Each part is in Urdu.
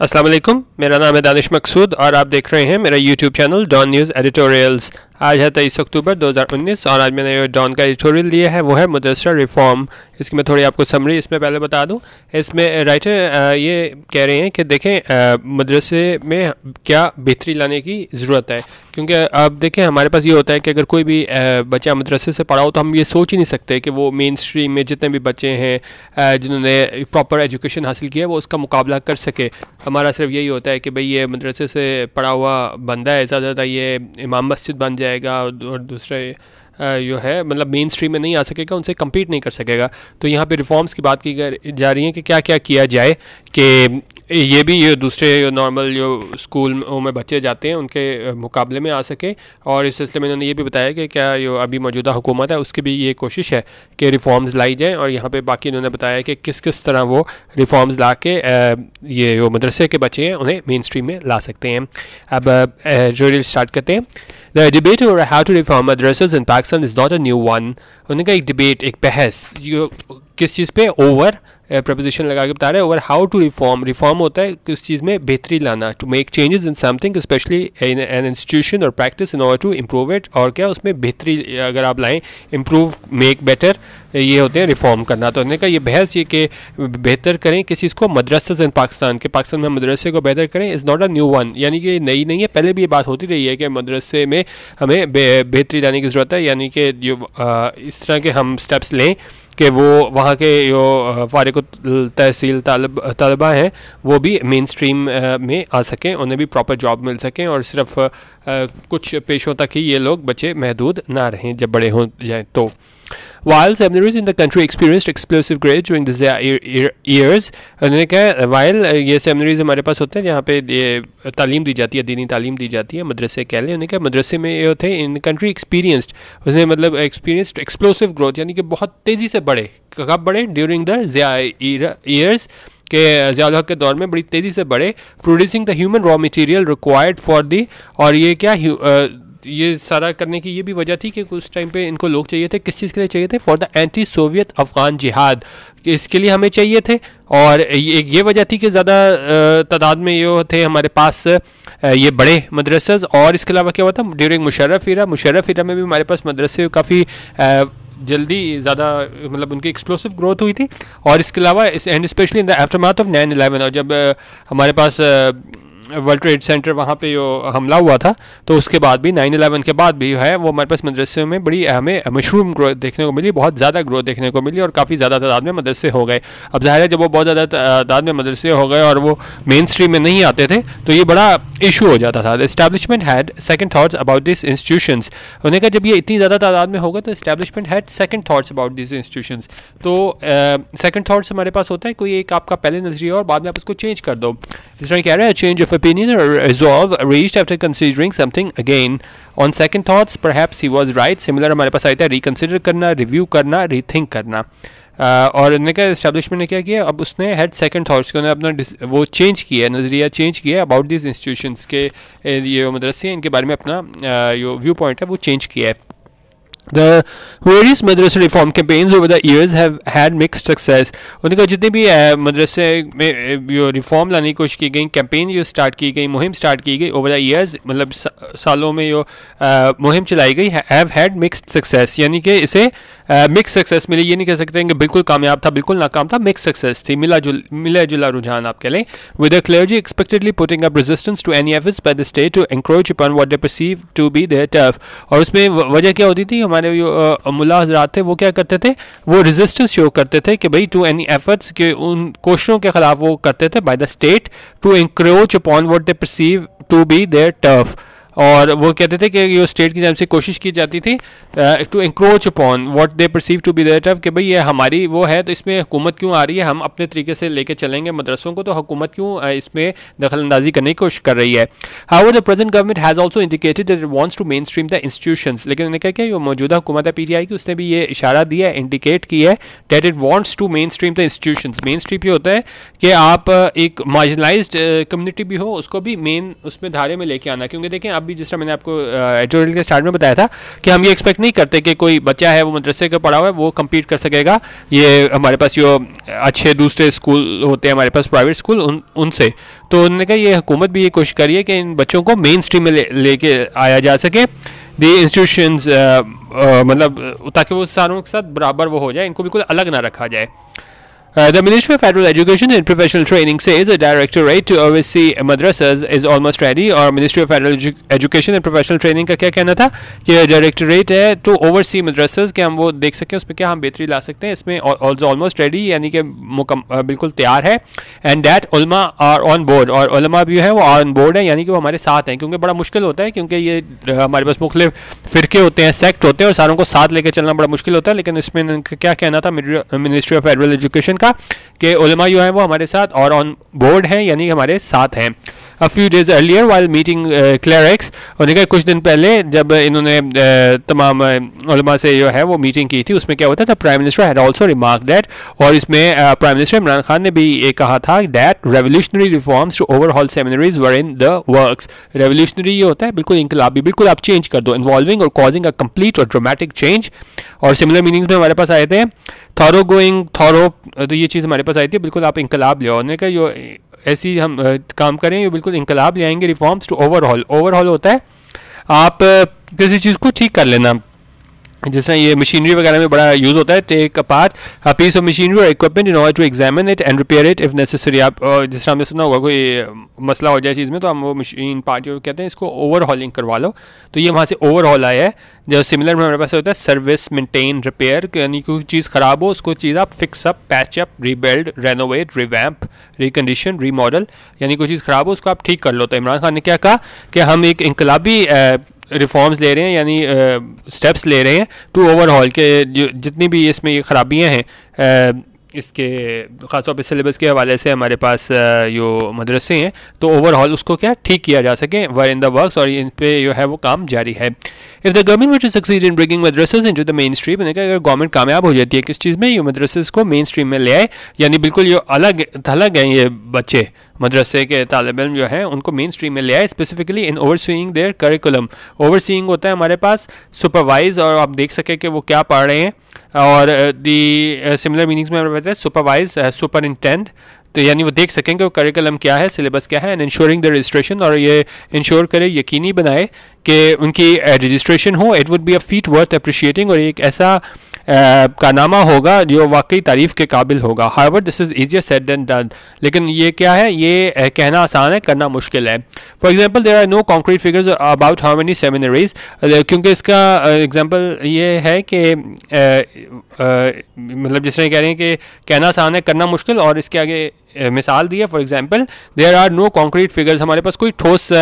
السلام علیکم، میرا نام ہے دانش مقصود اور آپ دیکھ رہے ہیں میرا YouTube channel Dawn News editorials. آج ہے تیئیس اکتوبر دو ہزار انیس اور آج میں نے ڈان کا ایڈیٹوریل لیا ہے، وہ ہے مدرسہ ریفارم۔ اس کی میں تھوڑی آپ کو سمری اس میں پہلے بتا دوں۔ اس میں رائٹر یہ کہہ رہے ہیں کہ دیکھیں مدرسے میں کیا بہتری لانے کی ضرورت ہے۔ کیونکہ اب دیکھیں، ہمارے پاس یہ ہوتا ہے کہ اگر کوئی بھی بچہ مدرسے سے پڑھا ہو تو ہم یہ سوچ ہی نہیں سکتے کہ وہ مین اسٹریم میں جتنے بھی بچے ہیں جنہوں نے پراپر ایجوکیشن حاصل کیا ہے، وہ اس کا مقابلہ کر سکے۔ ہمارا صرف یہی ہوتا ہے کہ بھئی یہ مدرسے سے پڑھا ہوا بندہ ہے، زیادہ زیادہ یہ امام مسجد بن جائے گا اور دوسرے جو ہے مطلب مین اسٹریم میں نہیں آ سکے گا، ان سے کمپیٹ نہیں کر سکے گا۔ تو یہاں پہ ریفارمس کی بات کی جا رہی ہیں کہ کیا کیا کیا جائے کہ یہ بھی یہ دوسرے نارمل جو اسکول میں بچے جاتے ہیں، ان کے مقابلے میں آ سکے۔ اور اس سلسلے میں انہوں نے یہ بھی بتایا کہ کیا جو ابھی موجودہ حکومت ہے، اس کی بھی یہ کوشش ہے کہ ریفارمز لائی جائیں۔ اور یہاں پہ باقی انہوں نے بتایا کہ کس کس طرح وہ ریفارمز لا کے یہ جو مدرسے کے بچے ہیں، انہیں مین اسٹریم میں لا سکتے ہیں۔ اب جو ریل اسٹارٹ کرتے ہیں۔ The debate over how to reform madrasas in Pakistan is not a new one انہوں نے کہا ایک ڈبیٹ ایک بحث جو کس چیز پہ؟ اوور Uh, پرپوزیشن لگا کے بتا رہے ہیں over how to reform reform ہوتا ہے کہ اس چیز میں بہتری لانا to make changes in something especially an institution or practice in order to improve it اور کیا اس میں بہتری، اگر آپ لائیں امپروو میک بیٹر یہ ہوتے ہیں ریفارم کرنا۔ تو انہوں نے کہا یہ بحث یہ کہ بہتر کریں کس چیز کو مدرسہ ان پاکستان کے پاکستان میں مدرسے کو بہتر کریں is not a new one یعنی کہ نئی نہیں ہے۔ پہلے بھی یہ بات ہوتی رہی ہے کہ مدرسے میں ہمیں بہتری لانے کی ضرورت ہے۔ یعنی کہ جو اس طرح کے ہم اسٹیپس لیں کہ وہ وہاں کے جو فارغ تحصیل طالب، طلبہ ہیں، وہ بھی مین اسٹریم میں آ سکیں، انہیں بھی پراپر جاب مل سکیں۔ اور صرف کچھ پیشوں تک ہی یہ لوگ بچے محدود نہ رہیں جب بڑے ہو جائیں۔ تو while seminaries in the country experienced explosive growth during the years انہوں نے کہا وائل uh, یہ سیمنریز ہمارے پاس ہوتے ہیں جہاں پہ، یہ uh, تعلیم دی جاتی ہے، دینی تعلیم دی جاتی ہے، مدرسے کہہ لیں. انہوں نے کہا، مدرسے میں یہ ہوتے ہیں، ان کنٹری ایکسپیرینسڈ اس نے مطلب ایکسپیرینسڈ ایکسپلوسو گروتھ یعنی کہ بہت تیزی سے بڑھے، کب بڑھے ڈیورنگ دا ایئرس کہ uh, ضیاء الحق کے دور میں بڑی تیزی سے بڑھے producing the human raw material required for the اور یہ کیا یہ سارا کرنے کی یہ بھی وجہ تھی کہ اس ٹائم پہ ان کو لوگ چاہیے تھے، کس چیز کے لیے چاہیے تھے؟ For the anti Soviet Afghan jihad اس کے لیے ہمیں چاہیے تھے۔ اور ایک یہ وجہ تھی کہ زیادہ تعداد میں یہ تھے ہمارے پاس یہ بڑے مدرسز۔ اور اس کے علاوہ کیا ہوا تھا؟ During Musharraf era Musharraf era میں بھی ہمارے پاس مدرسے کافی جلدی زیادہ مطلب ان کی ایکسپلوسو گروتھ ہوئی تھی۔ اور اس کے علاوہ and especially in the aftermath of nine eleven اور جب ہمارے پاس ورلڈ ٹریڈ سینٹر وہاں پہ جو حملہ ہوا تھا، تو اس کے بعد بھی، نائن الیون کے بعد بھی ہے، وہ ہمارے پاس مدرسے میں بڑی ہمیں مشروم گروتھ دیکھنے کو ملی، بہت زیادہ گروتھ دیکھنے کو ملی اور کافی زیادہ تعداد میں مدرسے ہو گئے۔ اب ظاہر ہے، جب وہ بہت زیادہ تعداد میں مدرسے ہو گئے اور وہ مین اسٹریم میں نہیں آتے تھے، تو یہ بڑا ایشو ہو جاتا تھا۔ Establishment had second thoughts about this institutions انہوں نے کہا، جب یہ اتنی زیادہ تعداد میں ہوگا تو establishment had second thoughts about these institutions تو سیکنڈ تھاٹس ہمارے پاس ہوتا ہے کوئی ایک آپ کا پہلے نظریہ اور بعد میں آپ اس کو چینج کر دو۔ جس طرح کہہ رہے ہیں change of opinion resolve reached after considering something again on second thoughts perhaps he was right similar ہمارے پاس آئی تھا ریکنسیڈر کرنا ریویو کرنا ری تھنک کرنا اور انہوں نے کہا اسٹیبلشمنٹ نے کیا کیا اب اس نے ہیڈ سیکنڈ تھاٹس کے انہوں نے اپنا وہ چینج کیا ہے نظریہ چینج کیا ہے اباؤٹ دیز انسٹیٹیوشنس کے یہ مدرسے ہیں ان کے بارے میں اپنا جو ویو پوائنٹ ہے وہ چینج کیا ہے the various madrasa reform campaigns over the years have had mixed success ان کا جتنے بھی uh, مدرسے میں uh, جو ریفارم لانے کی کوشش کی گئی کیمپین جو اسٹارٹ کی گئی مہم اسٹارٹ کی گئی اوور دا ایئرز مطلب سالوں میں جو uh, مہم چلائی گئی ہیو ہیڈ مکسڈ سکسیز یعنی کہ اسے مکس سکسیس ملی، یہ نہیں کہہ سکتے کہ بالکل کامیاب تھا، بالکل ناکام تھا مکس سکسیس تھی۔ ملا جل، ملا جلا رجحان آپ کہہ لیں with a clergy expectedly putting up resistance to any efforts by the state to encroach upon what they perceive to be their turf اور اس میں وجہ کیا ہوتی تھی؟ ہمارے ہمارے ملا حضرات تھے، وہ کیا کرتے تھے؟ وہ ریزسٹنس شو کرتے تھے کہ بھائی ٹو اینی ایفرٹس کے، ان کوششوں کے خلاف وہ کرتے تھے by the state to encroach upon what they perceive to be their turf اور وہ کہتے تھے کہ یہ اسٹیٹ کی جانب سے کوشش کی جاتی تھی to encroach upon what they perceive to be their of کہ بھائی یہ ہماری وہ ہے، تو اس میں حکومت کیوں آ رہی ہے؟ ہم اپنے طریقے سے لے کے چلیں گے مدرسوں کو، تو حکومت کیوں اس میں دخل اندازی کرنے کی کوشش کر رہی ہے؟ How the present government has also indicated that wants to mainstream the institutions لیکن انہوں نے کہا کہ جو موجودہ حکومت ہے، پی ٹی آئی کی، اس نے بھی یہ اشارہ دیا ہے انڈیکیٹ کیا ہے that it wants to mainstream the institutions mainstream یہ ہوتا ہے کہ آپ ایک مارجنلائزڈ کمیونٹی بھی ہو، اس کو بھی مین اس میں دھارے میں لے کے آنا۔ کیونکہ دیکھیں، اب بھی جس طرح میں نے آپ کو ایڈیٹوریل کے اسٹارٹ میں بتایا تھا کہ ہم یہ ایکسپیکٹ نہیں کرتے کہ کوئی بچہ ہے وہ مدرسے کا پڑھا ہوا ہے، وہ کمپیٹ کر سکے گا۔ یہ ہمارے پاس جو اچھے دوسرے اسکول ہوتے ہیں، ہمارے پاس پرائیویٹ اسکول ان ان سے۔ تو انہوں نے کہا یہ حکومت بھی یہ کوشش کری ہے کہ ان بچوں کو مین اسٹریم میں لے کے آیا جا سکے۔ دی انسٹیٹیوشنز مطلب تاکہ وہ ساروں کے ساتھ برابر وہ ہو جائے، ان کو بالکل الگ نہ رکھا جائے۔ Uh, the Ministry of Federal Education and Professional Training says the directorate to oversee madrasas is almost ready. اور Ministry of Federal Edu Education and Professional Training کا کیا کہنا تھا کہ ڈائریکٹوریٹ ہے ٹو اوور سی مدرسز کہ ہم وہ دیکھ سکیں اس میں کیا ہم بہتری لا سکتے ہیں اس میں آلموسٹ ریڈی یعنی کہ بالکل تیار ہے and that ulema are on board اور علماء بھی ہے وہ آن بورڈ ہیں یعنی کہ وہ ہمارے ساتھ ہیں کیونکہ بڑا مشکل ہوتا ہے کیونکہ یہ ہمارے پاس مختلف فرقے ہوتے ہیں سیکٹ ہوتے ہیں اور ساروں کو ساتھ لے کے چلنا بڑا مشکل ہوتا ہے لیکن اس میں کیا کہنا تھا منسٹری آف فیڈرل ایجوکیشن کا کا کہ علماء جو ہیں وہ ہمارے ساتھ اور آن بورڈ ہیں یعنی ہمارے ساتھ ہیں۔ Few days earlier while meeting clerics اور دیکھا کچھ دن پہلے جب انہوں نے uh, تمام uh, علماء سے جو ہے وہ میٹنگ کی تھی، اس میں کیا ہوتا تھا prime minister had also remark that اور اس میں uh, prime minister Imran Khan نے بھی یہ کہا تھا that revolutionary reforms to overhaul seminaries were in the works revolutionary یہ ہوتا ہے، بالکل انقلابی، بالکل آپ چینج کر دو involving or causing a complete or dramatic change or similar meanings میں ہمارے پاس آئے تھے۔ تھورو گوئنگ تھورو تو یہ چیز ہمارے پاس آئی تھی، بالکل آپ انقلاب لے آؤں نے کہا جو ایسی ہم کام کریں یہ بالکل انقلاب لے آئیں گے reforms to overhaul overhaul ہوتا ہے، آپ کسی چیز کو ٹھیک کر لینا۔ جس طرح یہ مشینری وغیرہ میں بڑا یوز ہوتا ہے take apart piece of machinery or equipment in order to examine it and repair it if necessary آپ جس طرح ہم نے سنا ہوگا، کوئی مسئلہ ہو جائے چیز میں، تو ہم وہ مشین پارٹ جو کہتے ہیں، اس کو اوور ہالنگ کروا لو۔ تو یہ وہاں سے اوور ہال آیا ہے۔ جو سملر میں ہمارے پاس ہوتا ہے سروس مینٹین ریپیئر یعنی کوئی چیز خراب ہو، اس کو چیز آپ fix up patch up rebuild renovate revamp recondition remodel یعنی کوئی چیز خراب ہو، اس کو آپ ٹھیک کر لو۔ تو عمران خان نے کیا کہا کہ ہم ایک انقلابی ریفارمز لے رہے ہیں یعنی اسٹیپس لے رہے ہیں ٹو اوور ہال کے جتنی بھی اس میں یہ خرابیاں ہیں اس کے خاص طور پہ سلیبس کے حوالے سے ہمارے پاس جو مدرسے ہیں، تو اوور ہال اس کو کیا ٹھیک کیا جا سکے ور ان دا ورکس اور ان پہ جو ہے وہ کام جاری ہے۔ If the government which succeed in bringing madrasas into the mainstream نے کہا اگر گورنمنٹ کامیاب ہو جاتی ہے، کس چیز میں؟ یہ مدرسز کو مین اسٹریم میں لے آئے۔ یعنی بالکل یہ الگ تھلگ ہیں یہ بچے، مدرسے کے طالب علم جو ہیں، ان کو مین اسٹریم میں لے آئے specifically in overseeing their curriculum overseeing ہوتا ہے ہمارے پاس سپروائز اور آپ دیکھ سکیں کہ وہ کیا پڑھ رہے ہیں۔ اور دی سملر میننگس میں ہمارے پاس سپروائز سپر انٹینڈ تو یعنی وہ دیکھ سکیں کہ وہ کریکلم کیا ہے سلیبس کیا ہے اینڈ انشورنگ دا رجسٹریشن اور یہ انشور کرے، یقینی بنائے کہ ان کی uh, registration who. It would be a feat worth appreciating اور ایک ایسا کارنامہ ہوگا جو واقعی تعریف کے قابل ہوگا۔ However this is easier said than done لیکن یہ کیا ہے؟ یہ کہنا آسان ہے، کرنا مشکل ہے۔ For example there are no concrete figures about how many seminaries کیونکہ اس کا ایگزامپل یہ ہے کہ مطلب جس طرح کہہ رہے ہیں کہ کہنا آسان ہے، کرنا مشکل اور اس کے آگے مثال دی ہے for example there are no concrete figures ہمارے پاس کوئی ٹھوس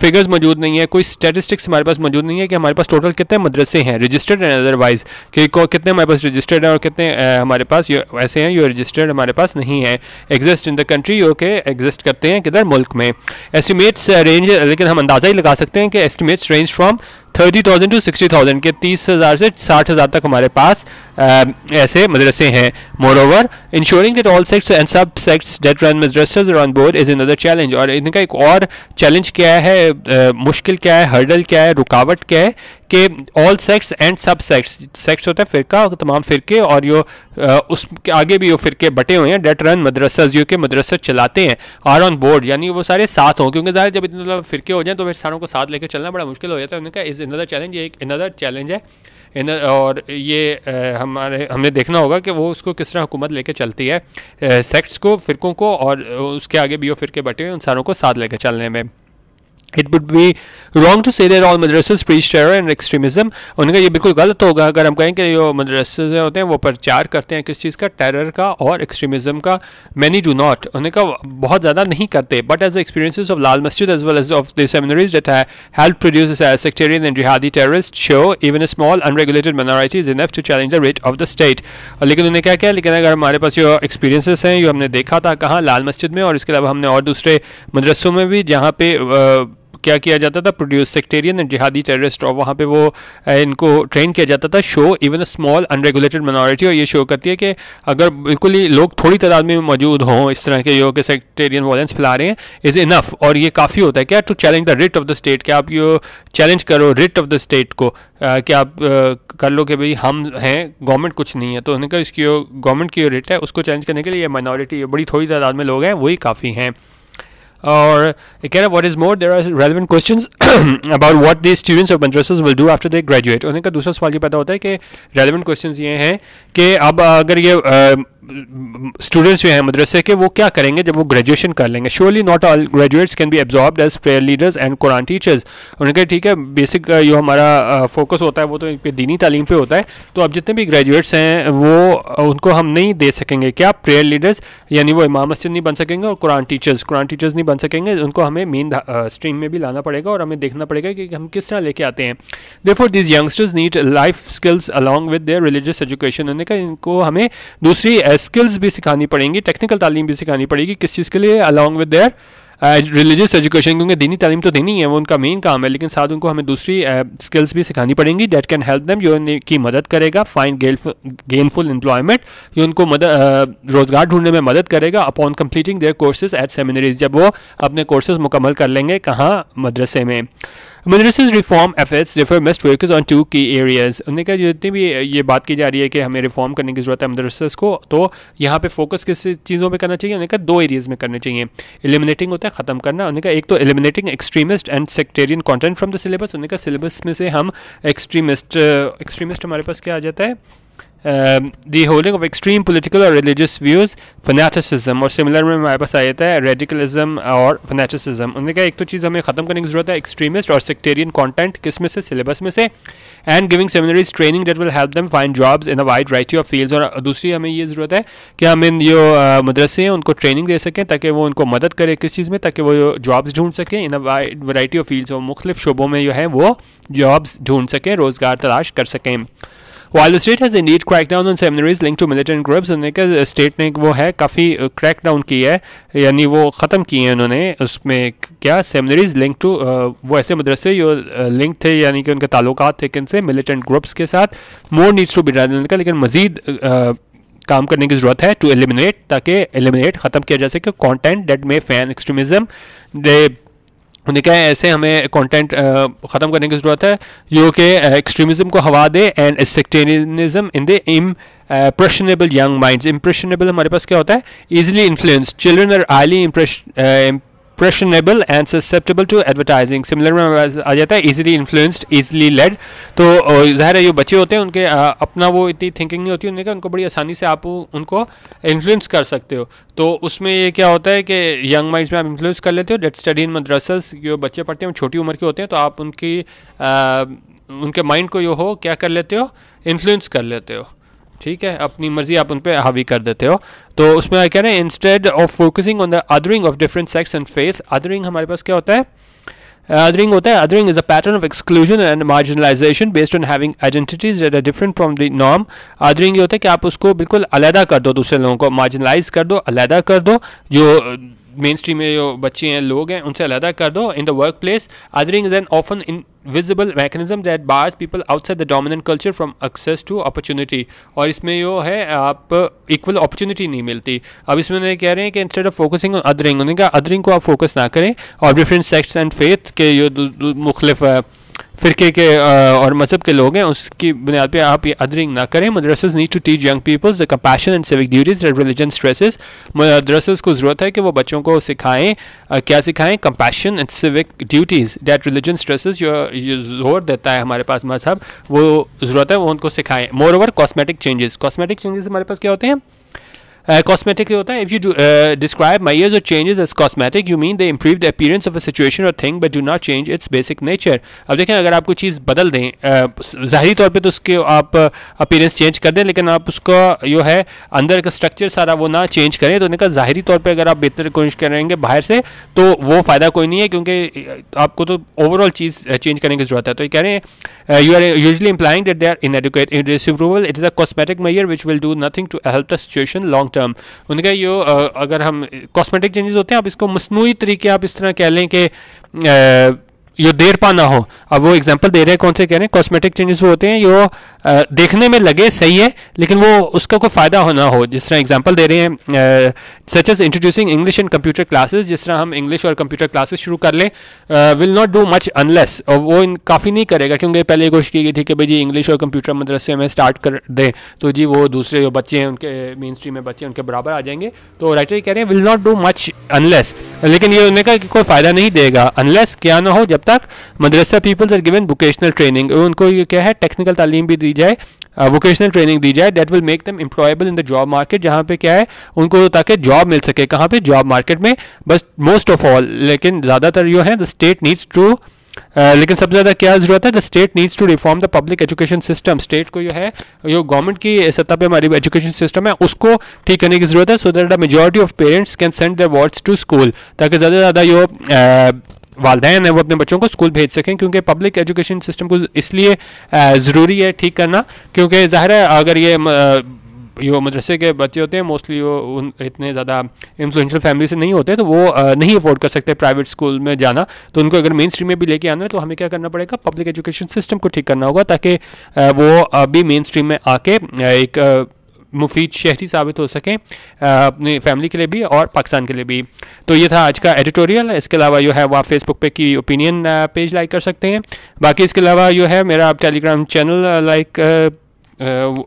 فگرز موجود نہیں ہے کوئی اسٹیٹسٹکس ہمارے پاس موجود نہیں ہے کہ ہمارے پاس ٹوٹل کتنے مدرسے ہیں رجسٹرڈ اینڈ ادر وائز کہ کتنے ہمارے پاس رجسٹرڈ ہیں اور کتنے ہمارے پاس ایسے ہیں جو رجسٹرڈ ہمارے پاس نہیں ہیں۔ ایگزسٹ ان دا کنٹری جو کہ ایگزسٹ کرتے ہیں کدھر ملک میں۔ ایسٹیمیٹس رینج لیکن ہم اندازہ ہی لگا سکتے ہیں کہ estimates range from thirty thousand to sixty thousand کے تیس ہزار سے ساٹھ ہزار تک ہمارے پاس ایسے مدرسے ہیں۔ Moreover ensuring that all sects and subsects that run madrasas on board is another challenge اور ان کا ایک اور چیلنج کیا ہے مشکل کیا ہے ہرڈل کیا ہے، رکاوٹ کیا ہے۔ کہ all sects and subsects sects ہوتا ہے فرقہ تمام فرقے اور جو اس کے آگے بھی وہ فرقے بٹے ہوئے ہیں۔ ڈیٹ رن مدرسز جو کہ مدرسہ چلاتے ہیں آر آن بورڈ یعنی وہ سارے ساتھ ہوں۔ کیونکہ ظاہر جب اتنے فرقے ہو جائیں تو پھر ساروں کو ساتھ لے کے چلنا بڑا مشکل ہو جاتا ہے۔ انہوں نے کہا از اندر چیلنج یہ ایک اندر چیلنج ہے۔ اور یہ ہمارے، ہم نے دیکھنا ہوگا کہ وہ اس کو کس طرح حکومت لے کے چلتی ہے سیکٹس کو، فرقوں کو اور اس کے آگے بھی وہ فرقے بٹے ہوئے ان ساروں کو ساتھ لے کے چلنے میں۔ It would be wrong to see there all madrasas preach terror and extremism ان کا یہ بالکل غلط ہوگا اگر ہم کہیں کہ جو مدرسے ہوتے ہیں وہ پرچار کرتے ہیں کس چیز کا ٹیرر کا اور ایکسٹریمزم کا مینی ڈو ناٹ انہیں کا بہت زیادہ نہیں کرتے but as experience of Lal Masjid as well as of the seminaries that help produce sectarian and jihadi terrorist show even a small unregulated minorities enough to challenge the writ of the state لیکن انہیں کیا کیا لیکن اگر ہمارے پاس جو ایکسپیرینسز ہیں جو ہم نے دیکھا تھا کہاں لال مسجد میں اور اس کے علاوہ ہم نے اور دوسرے مدرسوں میں بھی جہاں پہ کیا کیا جاتا تھا produce sectarian and jihadi terrorist اور وہاں پہ وہ ان کو ٹرین کیا جاتا تھا show even a small unregulated اور یہ شو کرتی ہے کہ اگر بالکل ہی لوگ تھوڑی تعداد میں موجود ہوں، اس طرح کے جو کہ سیکٹیرین وائلنس پھیلا رہے ہیں از انف اور یہ کافی ہوتا ہے۔ کیا to challenge the writ of the state کہ آپ یہ چیلنج کرو ریٹ آف دا اسٹیٹ کو؟ کہ آپ کر لو کہ بھائی ہم ہیں گورنمنٹ کچھ نہیں ہے۔ تو انہوں نے کہا، اس کی جو گورنمنٹ کی جو ریٹ ہے، اس کو چینج کرنے کے لیے یہ مائنورٹی بڑی تھوڑی تعداد میں لوگ ہیں، وہی کافی ہیں۔ اور کہہ رہا what is more there are relevant questions about what the students of madrasas will do after they graduate انہیں کا دوسرا سوال یہ پیدا ہوتا ہے کہ ریلیونٹ کوشچنز یہ ہیں کہ اب اگر یہ اسٹوڈنٹس جو ہیں مدرسے کے، وہ کیا کریں گے جب وہ گریجویشن کر لیں گے؟ Surely not all graduates can be absorbed as prayer leaders and Quran teachers انہوں نے کہا، ٹھیک ہے بیسک جو ہمارا فوکس ہوتا ہے، وہ تو پہ دینی تعلیم پہ ہوتا ہے۔ تو اب جتنے بھی گریجویٹس ہیں، وہ، ان کو ہم نہیں دے سکیں گے۔ کیا پریئر لیڈرز یعنی وہ امام مسجد نہیں بن سکیں گے اور قرآن ٹیچرز قرآن ٹیچرز نہیں بن سکیں گے؟ ان کو ہمیں مین اسٹریم میں بھی لانا پڑے گا اور ہمیں دیکھنا پڑے گا کہ ہم کس طرح لے کے آتے ہیں۔ Therefore these youngsters need life skills along with their religious education انہوں نے کہا، ان کو ہمیں دوسری اسکلز بھی سکھانی پڑیں گی ٹیکنیکل تعلیم بھی سکھانی پڑے گی کس چیز کے لیے؟ Along with their religious education کیونکہ دینی تعلیم تو دینی ہے، وہ ان کا مین کام ہے، لیکن ساتھ ان کو ہمیں دوسری uh, اسکلس بھی سکھانی پڑیں گی دیٹ کین ہیلپ دیم جو ان کی مدد کرے گا فائن گین فل امپلائمنٹ یہ ان کو مدد uh, روزگار ڈھونڈنے میں مدد کرے گا upon completing their courses at seminaries جب وہ اپنے کورسز مکمل کر لیں گے کہاں؟ مدرسے میں۔ Madrasas reform efforts refer must focus on two key areas انہوں نے کہا جتنی بھی یہ بات کی جا رہی ہے کہ ہمیں ریفارم کرنے کی ضرورت ہے مدرسز کو، تو یہاں پہ فوکس کس چیزوں پہ کرنا چاہیے؟ انہوں نے کہا دو ایریاز میں کرنے چاہیے۔ ایلیمنیٹنگ ہوتا ہے، ختم کرنا۔ انہوں نے کہا ایک تو eliminating extremist and sectarian content from the syllabus انہوں نے کہا سلیبس میں سے ہم ایکسٹریمسٹ ایکسٹریمسٹ ہمارے پاس کیا آ جاتا ہے؟ The holding of extreme political or religious views fanaticism اور سملر میں ہمارے پاس آ جاتا ہے ریڈیکلزم اور فنیٹسزم انہوں نے کہا ایک تو چیز ہمیں ختم کرنے کی ضرورت ہے ایکسٹریمسٹ اور سیکٹیرین کانٹینٹ کس میں سے سلیبس میں سے and giving seminaries training that will help them find jobs in wide variety of fields اور دوسری ہمیں یہ ضرورت ہے کہ ہم ان جو مدرسے ہیں ان کو ٹریننگ دے سکیں تاکہ وہ ان کو مدد کرے کس چیز میں، تاکہ وہ جابس ڈھونڈ سکیں. In wide variety of fields اور مختلف شعبوں میں جو ہے وہ جابس ڈھونڈ سکیں، روزگار تلاش کر سکیں. While state has indeed crack down on seminaries link to militant groups. انہوں نے کہا اسٹیٹ نے وہ ہے، کافی کریک ڈاؤن کی ہے یعنی وہ ختم کیے ہیں انہوں نے۔ اس میں کیا؟ سیمنریز لنک ٹو وہ ایسے مدرسے جو لنک تھے یعنی کہ ان کے تعلقات تھے کن سے؟ ملیٹنٹ گروپس کے ساتھ۔ More needs to be done کا لیکن مزید کام کرنے کی ضرورت ہے ٹو ایلیمنیٹ تاکہ ایلیمنیٹ ختم کیا جا سکے۔ Content that may fan extremism, they انہیں کہا ایسے ہمیں کانٹینٹ ختم کرنے کی ضرورت ہے۔ جو کہ ایکسٹریمزم کو ہوا دے اینڈ سیکٹینزم ان دے ام امپریشنیبل ینگ مائنڈز امپریشنیبل ہمارے پاس کیا ہوتا ہے؟ Easily influence children are easily impressionable and susceptible to advertising similar میں آ جاتا ہے ایزیلی انفلوئنسڈ ایزیلی لیڈ تو ظاہر ہے جو بچے ہوتے ہیں، ان کے اپنا وہ اتنی تھنکنگ نہیں ہوتی، انہوں نے کہا ان کو بڑی آسانی سے آپ ان کو انفلوئنس کر سکتے ہو۔ تو اس میں یہ کیا ہوتا ہے کہ ینگ مائنڈس میں آپ انفلوئنس کر لیتے ہو ڈیٹ اسٹڈی ان مدرسز جو بچے پڑھتے ہیں، وہ چھوٹی عمر کے ہوتے ہیں، تو آپ ان کی ان کے مائنڈ کو جو ہو، کیا کر لیتے ہو؟ انفلوئنس کر لیتے ہو۔ ٹھیک ہے، اپنی مرضی آپ ان پہ حاوی کر دیتے ہو۔ تو اس میں کہہ رہے ہیں instead of focusing on the othering of different sects and faiths othering ہمارے پاس کیا ہوتا ہے؟ ادرنگ ہوتا ہے othering is a pattern of exclusion and marginalisation based on having identities different from the نام ادرنگ یہ ہوتا ہے کہ آپ اس کو بالکل علیحدہ کر دو دوسرے لوگوں کو مارجنلائز کر دو، علیحدہ کر دو، جو مین اسٹریم میں جو بچے ہیں، لوگ ہیں، ان سے علیحدہ کر دو in the workplace othering is an often invisible mechanism that bars people outside the dominant culture from access to opportunity اور اس میں جو ہے، آپ ایکول اپرچونیٹی نہیں ملتی۔ اب اس میں کہہ رہے ہیں کہ instead of focusing on othering انہوں نے کہا ادرنگ کو آپ فوکس نہ کریں اور ڈفرینٹ سیکٹس اینڈ فیتھ کے جو مختلف فرقے کے اور مذہب کے لوگ ہیں، اس کی بنیاد پہ آپ یہ ادرنگ نہ کریں۔ Madrasas need to teach young peoples the compassion and civic duties religion stresses madrasas کو ضرورت ہے کہ وہ بچوں کو سکھائیں کیا سکھائیں؟ Compassion and civic duties that religion stresses جو زور دیتا ہے ہمارے پاس مذہب، وہ ضرورت ہے، وہ ان کو سکھائیں۔ Moreover cosmetic changes cosmetic changes ہمارے پاس کیا ہوتے ہیں؟ Uh, کاسمیٹک ہوتا ہے. If you describe measures or changes as cosmetic you mean they improve the appearance of a situation or thing but do not change its basic nature اب دیکھیں، اگر آپ کو چیز بدل دیں uh, ظاہری طور پہ تو اس کے آپ uh, اپیرنس چینج کر دیں، لیکن آپ اس کا جو ہے، اندر کا اسٹرکچر سارا وہ نہ چینج کریں. تو کہا، ظاہری طور پہ اگر آپ بہتر کوشش کریں گے باہر سے، تو وہ فائدہ کوئی نہیں ہے، کیونکہ آپ کو تو اوور آل چیز چینج کرنے کی ضرورت ہے. تو یہ کہہ رہے ہیں you are usually implying that they are inadequate it is a cosmetic measure which will do nothing to help the situation long term ان نے کہا یہ اگر ہم کاسمیٹک چینجز ہوتے ہیں، آپ اس کو مصنوعی طریقے آپ اس طرح کہہ لیں کہ یہ دیر پا نہ ہو. اب وہ اگزامپل دے رہے ہیں کون سے کہہ رہے ہیں کاسمیٹک چینجز وہ ہوتے ہیں جو دیکھنے میں لگے صحیح ہے، لیکن وہ اس کا کوئی فائدہ ہونا ہو۔ جس طرح اگزامپل دے رہے ہیں such as introducing English and computer classes جس طرح ہم انگلش اور کمپیوٹر کلاسز شروع کر لیں will not do much unless اور وہ کافی نہیں کرے گا۔ کیونکہ پہلے یہ کوشش کی گئی تھی کہ بھائی جی انگلش اور کمپیوٹر مدرسے میں اسٹارٹ کر دیں، تو جی وہ دوسرے جو بچے ہیں، ان کے مین اسٹریم میں بچے ہیں، ان کے برابر آ جائیں گے۔ تو رائٹر یہ کہہ رہے ہیں will not do much unless لیکن یہ انہوں نے کہا کہ کوئی فائدہ نہیں دے گا۔ انلیس کیا نہ ہو، جب تک مدرسہ pupils are given vocational training ان کو یہ کیا ہے ٹیکنیکل تعلیم بھی دی دی جائے ووکیشنل ٹریننگ دی جائے that will make them employable in the job market جہاں پہ کیا ہے، ان کو تاکہ جاب مل سکے، کہاں پہ؟ جاب مارکیٹ میں۔ بس موسٹ آف آل لیکن زیادہ تر جو ہے دا اسٹیٹ نیڈس ٹو لیکن سب سے زیادہ کیا ضرورت ہے؟ The state needs to reform the public education system state کو جو ہے، جو گورنمنٹ کی سطح پہ ہماری ایجوکیشن سسٹم ہے، اس کو ٹھیک کرنے کی ضرورت ہے so that the majority of parents can send the wards to school تاکہ زیادہ سے زیادہ جو والدین ہیں، وہ اپنے بچوں کو اسکول بھیج سکیں، کیونکہ پبلک ایجوکیشن سسٹم کو اس لیے ضروری ہے ٹھیک کرنا، کیونکہ ظاہر ہے، اگر یہ جو مدرسے کے بچے ہوتے ہیں موسٹلی وہ اتنے زیادہ انفلوئنشل فیملی سے نہیں ہوتے، تو وہ نہیں افورڈ کر سکتے پرائیویٹ اسکول میں جانا۔ تو ان کو اگر مین اسٹریم میں بھی لے کے آنا ہے، تو ہمیں کیا کرنا پڑے گا؟ پبلک ایجوکیشن سسٹم کو ٹھیک کرنا ہوگا، تاکہ وہ ابھی مین اسٹریم میں آ کے ایک مفید شہری ثابت ہو سکیں اپنی فیملی کے لیے بھی اور پاکستان کے لیے بھی۔ تو یہ تھا آج کا ایڈیٹوریل اس کے علاوہ جو ہے وہ آپ فیس بک پہ کی اوپینین پیج لائک کر سکتے ہیں۔ باقی اس کے علاوہ جو ہے میرا آپ Telegram channel like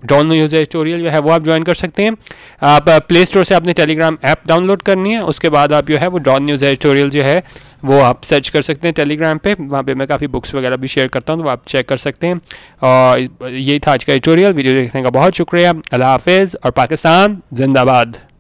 Dawn news editorial جو ہے وہ آپ جوائن کر سکتے ہیں۔ آپ پلے اسٹور سے آپ نے Telegram app download کرنی ہے۔ اس کے بعد آپ جو ہے وہ ڈاؤن نیوز ایڈیٹوریل جو ہے وہ آپ سرچ کر سکتے ہیں ٹیلی گرام پہ۔ وہاں پہ میں کافی بکس وغیرہ بھی شیئر کرتا ہوں، تو آپ چیک کر سکتے ہیں۔ اور یہی تھا آج کا ایڈیٹوریل ویڈیو دیکھنے کا بہت شکریہ۔ اللہ حافظ اور پاکستان زندہ باد۔